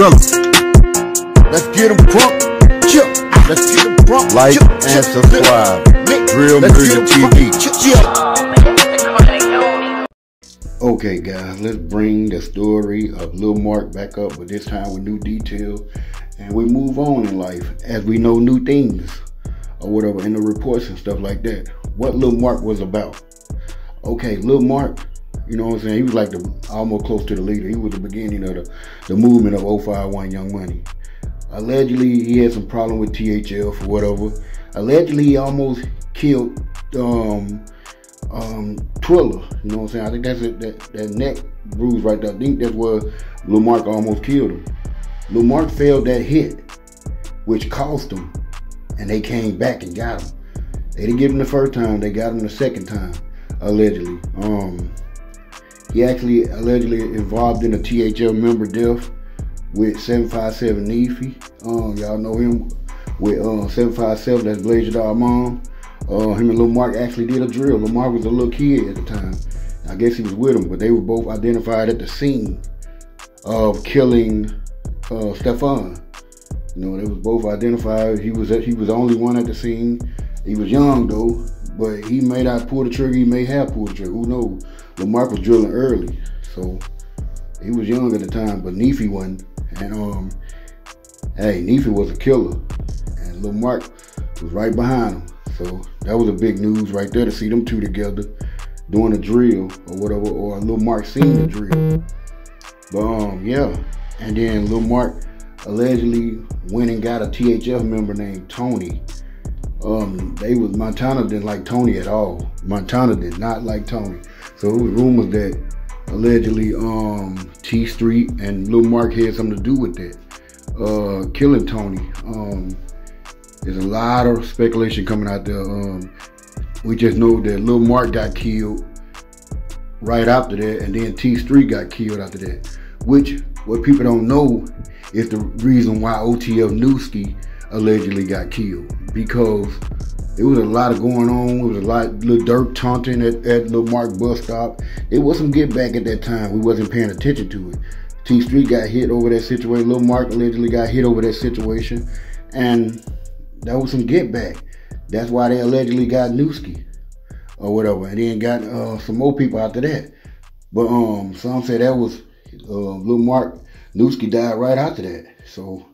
Triller. Let's get them crunk. Chill. Let's get them crunk. Like Chill, and subscribe. Real Let's Murder get 'em crunk. TV. Chill, chill. Okay, guys, let's bring the story of Lil Marc back up, but this time with new details, and we move on in life as we know new things or whatever in the reports and stuff like that. What Lil Marc was about. Okay, Lil Marc, you know what I'm saying? He was like the almost close to the leader. He was the beginning of the, the movement of 051 Young Money. Allegedly, he had some problem with THF for whatever. Allegedly, he almost killed um, um, Twiller. You know what I'm saying? I think that's it, that that neck bruise right there. I think that's where Lil Marc almost killed him. Lil Marc failed that hit, which cost him, and they came back and got him. They didn't get him the first time; they got him the second time, allegedly. Um, he actually allegedly involved in a THF member death with 757 Neefy. Um, y'all know him with uh, 757. That's Blazer Dog Mom. Uh, him and Lil Marc actually did a drill. Lil Marc was a little kid at the time. I guess he was with him, but they were both identified at the scene of killing uh, Stefan. You know, they was both identified. He was he was the only one at the scene. He was young though, but he may not pull the trigger. He may have pulled the trigger. Who knows? Lil Marc was drilling early, so he was young at the time. But Neefy wasn't. And um, hey, Neefy was a killer, and Lil Marc was right behind him. So that was a big news right there to see them two together doing a drill or whatever, or Lil Marc seeing the drill. But um, yeah, and then Lil Marc allegedly went and got a THF member named Tony. Um, they was Montana didn't like Tony at all. Montana did not like Tony. So it was rumors that allegedly um T Street and Lil Marc had something to do with that. Uh killing Tony. Um there's a lot of speculation coming out there. Um we just know that Lil Marc got killed right after that, and then T Street got killed after that. Which what people don't know is the reason why OTF Nuski allegedly got killed. Because there was a lot of going on. There was a lot Lil Durk taunting at, at Lil Marc bus stop. It was some get back at that time. We wasn't paying attention to it. T Street got hit over that situation. Lil Marc allegedly got hit over that situation. And that was some get back. That's why they allegedly got Nuski or whatever. And then got uh, some more people after that. But um, some say that was uh, Lil Marc Nuski died right after that. So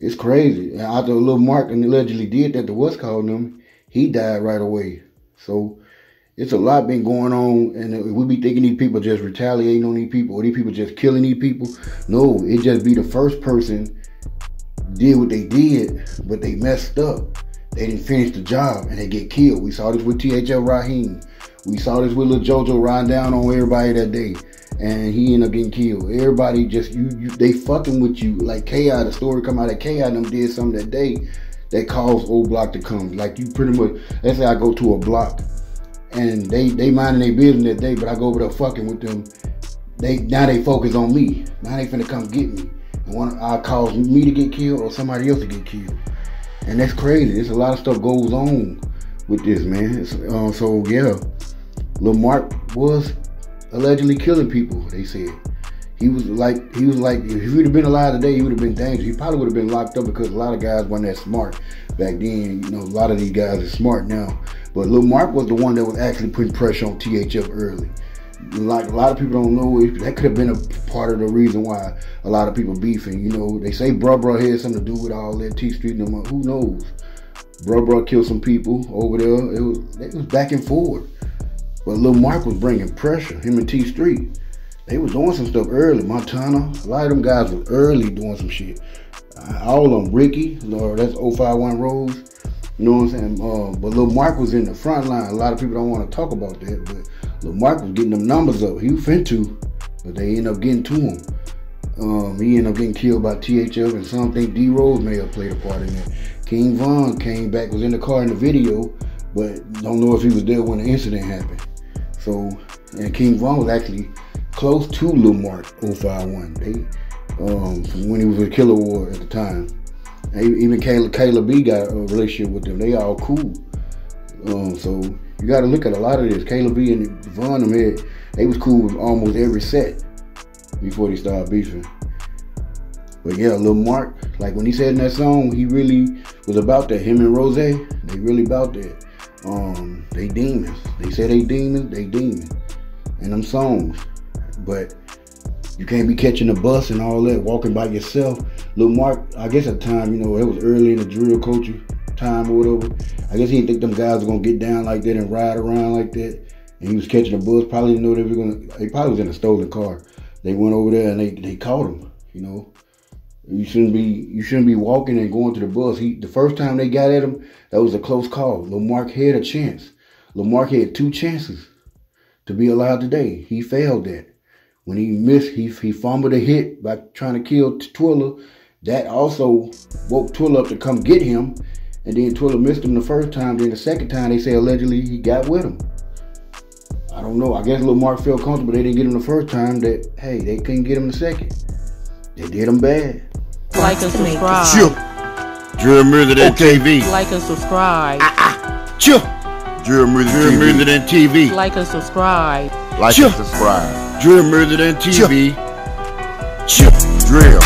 it's crazy. And after little Marc allegedly did that to what's called him, he died right away. So it's a lot been going on, and we be thinking these people just retaliating on these people, or these people just killing these people. No, it just be the first person did what they did, but they messed up. They didn't finish the job, and they get killed. We saw this with THF Raheem. We saw this with Lil JoJo riding down on everybody that day, and he ended up getting killed. Everybody just you, you they fucking with you. Like Ki, the story come out that Ki them did something that day that caused old block to come. Like you pretty much. Let's say I go to a block, and they they minding their business that day, but I go over there fucking with them. They now they focus on me. Now they finna come get me, and one I cause me to get killed or somebody else to get killed. And that's crazy. There's a lot of stuff goes on with this, man. Uh, so yeah, Lil Marc was allegedly killing people. They said he was like he was like if he would have been alive today, he would have been dangerous. He probably would have been locked up because a lot of guys weren't that smart back then. You know, a lot of these guys are smart now. But Lil Marc was the one that was actually putting pressure on THF early. Like a lot of people don't know, that could have been a part of the reason why a lot of people beefing. You know, they say Bruh Bruh had something to do with all that T Street and them. Who knows? Bruh Bruh killed some people over there. It was it was back and forward. But Lil Marc was bringing pressure. Him and T Street, they was doing some stuff early. Montana, a lot of them guys was early doing some shit. Uh, all of them, Ricky, Lord, that's 051 Rose. You know what I'm saying? Uh, but Lil Marc was in the front line. A lot of people don't want to talk about that, but Lil Marc was getting them numbers up. He was finna, but they end up getting to him. Um, he ended up getting killed by THF, and some think D Rose may have played a part in that. King Von came back, was in the car in the video, but don't know if he was there when the incident happened. So, and King Von was actually close to Lil Marc 051. They, um, when he was with Killer War at the time. Even Kayla, Kayla B got a relationship with them. They all cool. Um, so you got to look at a lot of this. Kayla B and Von them had, they was cool with almost every set before they started beefing. But yeah, Lil Marc, like when he said in that song, he really was about that. Him and Rose, they really about that. Um, they demons. They say they demons, they demons. And them songs. But you can't be catching the bus and all that, walking by yourself. Lil Marc, I guess at the time, you know, it was early in the drill culture time or whatever. I guess he didn't think them guys were gonna get down like that and ride around like that. And he was catching the bus. Probably didn't know they were gonna. He probably was in a stolen car. They went over there and they they caught him. You know, you shouldn't be you shouldn't be walking and going to the bus. He the first time they got at him, that was a close call. Lil Marc had a chance. Lil Marc had two chances to be allowed today. He failed that. When he missed, he he fumbled a hit by trying to kill Twilla. That also woke Twilla up to come get him. And then Twilla missed him the first time. Then the second time, they say allegedly he got with him. I don't know. I guess Lil Marc felt comfortable. They didn't get him the first time. That hey, they couldn't get him the second. They did him bad. Like and subscribe. Chill. Drill Murder Than TV. Like and subscribe. Chill. Drill Murder Drill Murder Than TV. Like and subscribe. Like Chill. and subscribe. Drill Murder Than Chill. TV. Chill. Drill.